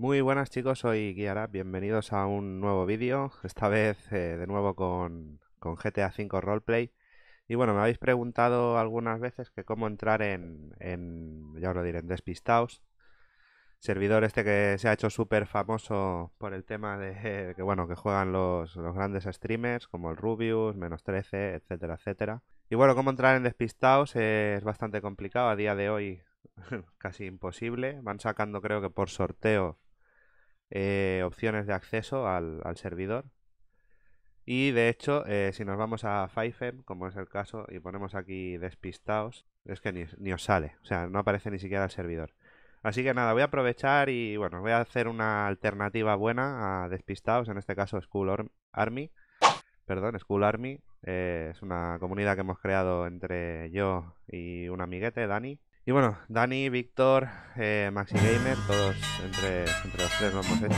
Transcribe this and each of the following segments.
Muy buenas chicos, soy Guiara, bienvenidos a un nuevo vídeo, esta vez eh, de nuevo con, con GTA V Roleplay. Y bueno, me habéis preguntado algunas veces que cómo entrar en, en ya os lo diré, en Despistaos. Servidor este que se ha hecho súper famoso por el tema de que bueno, que juegan los, los grandes streamers como el Rubius, Menos 13, etcétera, etcétera. Y bueno, cómo entrar en Despistaos es bastante complicado, a día de hoy casi imposible. Van sacando creo que por sorteo eh, opciones de acceso al, servidor. Y de hecho, eh, si nos vamos a FiveM, como es el caso, y ponemos aquí despistados, es que ni, ni, os sale, o sea, no aparece ni siquiera el servidor. Así que nada, voy a aprovechar y bueno, voy a hacer una alternativa buena a despistados, en este caso School Army. Perdón, School Army. Eh, es una comunidad que hemos creado entre yo y un amiguete, Dani. Y bueno, Dani, Víctor, eh, Maxi Gamer, todos entre, entre los tres lo hemos hecho.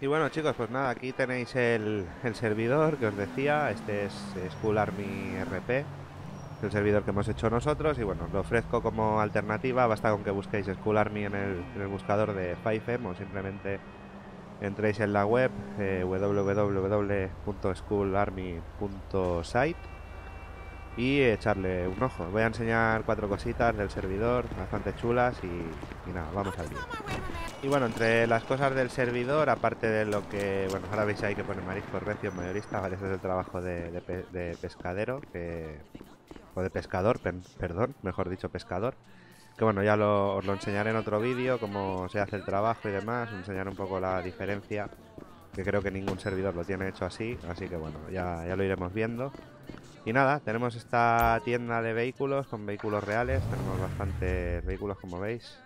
Y bueno chicos, pues nada, aquí tenéis el, el servidor que os decía, este es School Army RP, el servidor que hemos hecho nosotros. Y bueno, lo ofrezco como alternativa, basta con que busquéis School Army en el, en el buscador de FiveM o simplemente entréis en la web eh, www.schoolarmy.site y echarle un ojo. Voy a enseñar cuatro cositas del servidor, bastante chulas y, y nada, vamos al vídeo. Y bueno, entre las cosas del servidor, aparte de lo que, bueno, ahora veis ahí que pone marisco recio mayorista, vale, ese es el trabajo de, de, de pescadero, que, o de pescador, per perdón, mejor dicho pescador. Que bueno, ya lo, os lo enseñaré en otro vídeo, cómo se hace el trabajo y demás, enseñar un poco la diferencia, que creo que ningún servidor lo tiene hecho así, así que bueno, ya, ya lo iremos viendo. Y nada, tenemos esta tienda de vehículos con vehículos reales, tenemos bastantes vehículos como veis,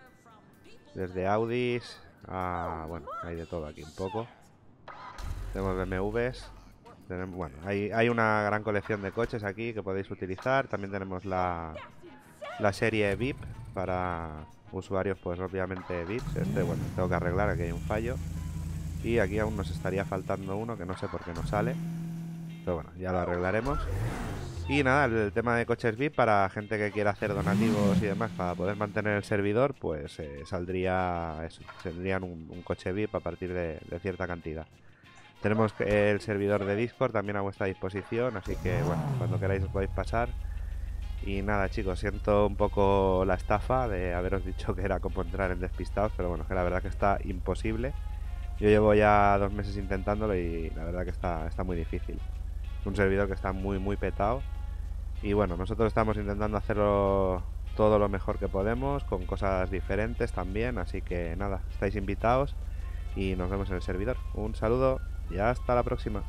desde Audis a... bueno, hay de todo aquí un poco. Tenemos BMWs, tenemos, bueno, hay, hay una gran colección de coches aquí que podéis utilizar, también tenemos la, la serie VIP para usuarios pues obviamente VIPs, este bueno, tengo que arreglar, aquí hay un fallo. Y aquí aún nos estaría faltando uno que no sé por qué no sale. Pero bueno, ya lo arreglaremos. Y nada, el tema de coches VIP para gente que quiera hacer donativos y demás para poder mantener el servidor, pues eh, saldría eso, tendrían un, coche VIP a partir de, de, cierta cantidad. Tenemos el servidor de Discord también a vuestra disposición, así que bueno, cuando queráis os podéis pasar. Y nada chicos, siento un poco la estafa de haberos dicho que era como entrar en despistados, pero bueno, que la verdad que está imposible. Yo llevo ya dos meses intentándolo y la verdad que está, está muy difícil. Un servidor que está muy muy petado y bueno, nosotros estamos intentando hacerlo todo lo mejor que podemos, con cosas diferentes también, así que nada, estáis invitados y nos vemos en el servidor. Un saludo y hasta la próxima.